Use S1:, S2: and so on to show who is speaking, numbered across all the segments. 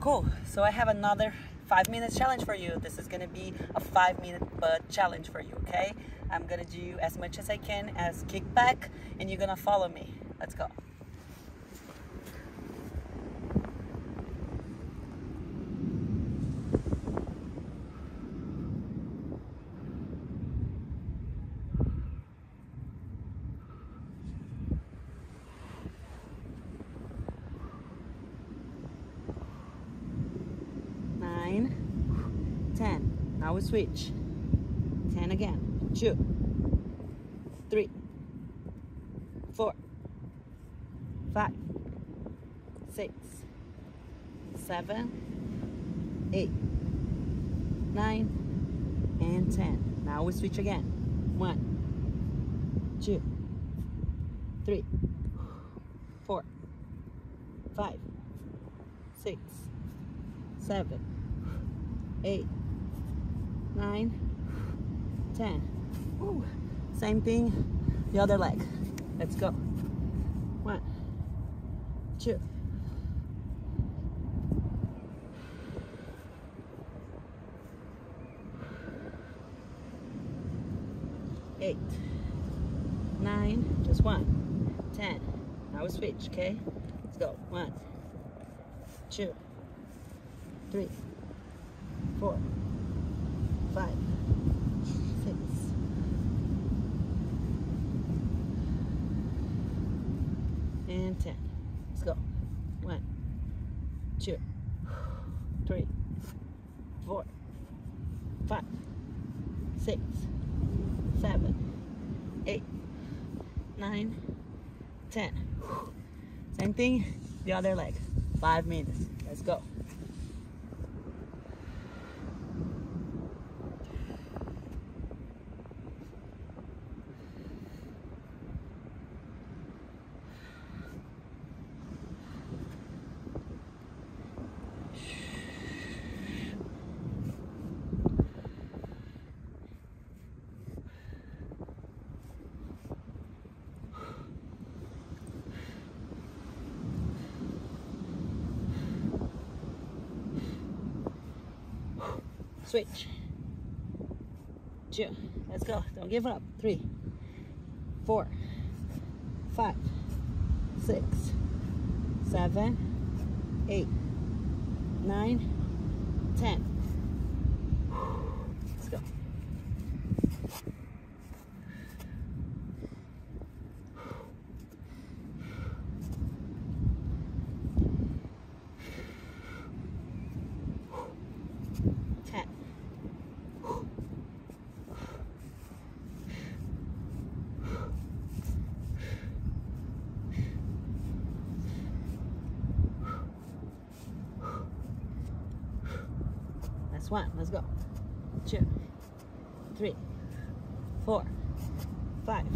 S1: Cool. So I have another five minutes challenge for you. This is gonna be a five minute butt challenge for you, okay? I'm gonna do as much as I can as kickback and you're gonna follow me. Let's go. Nine, ten. Now we switch. Ten again. Two, three, four, five, six, seven, eight, nine, and ten. Now we switch again. One, two, three, four, five, six, seven, eight, nine, ten. Ooh. Same thing, the other leg. Let's go. One, two, eight, nine, just one, ten. Now we switch, okay? Let's go. One, two, three, four, five, six, and ten. Let's go. One, two, three, four, five, six, seven, eight, nine, ten. Same thing, the other leg. Five minutes. Let's go. Switch. Two. Let's go. Don't give up. Three, four, five, six, seven, eight, nine, ten. Let's go. Ten. One. Let's go. Two, three, four, five,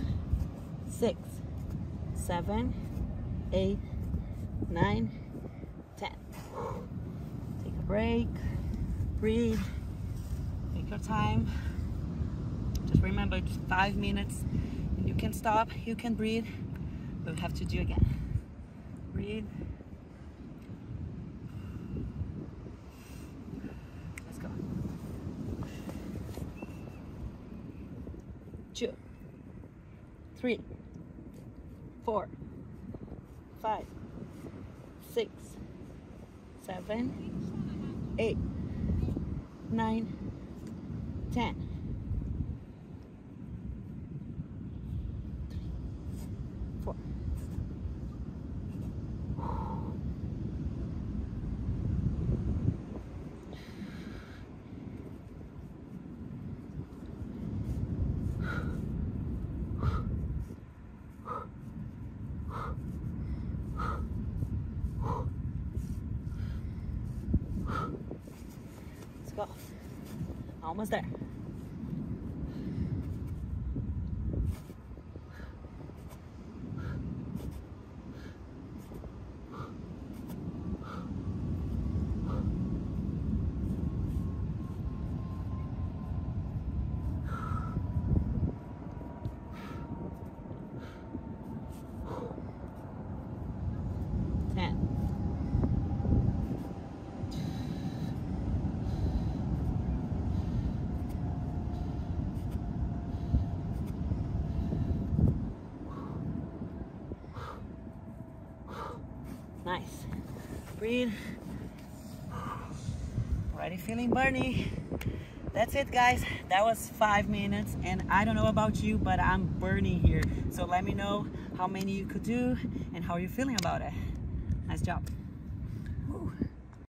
S1: six, seven, eight, nine, ten. Take a break. Breathe. Take your time. Just remember it's five minutes and you can stop, you can breathe. We'll have to do again. Breathe. Let's go. Two, three, four, five, six, seven, eight, nine, ten. Four. Go. Almost there. Ten. Nice. Breathe. Already feeling burny. That's it guys. That was five minutes and I don't know about you, but I'm burning here. So let me know how many you could do and how you're feeling about it. Nice job. Woo.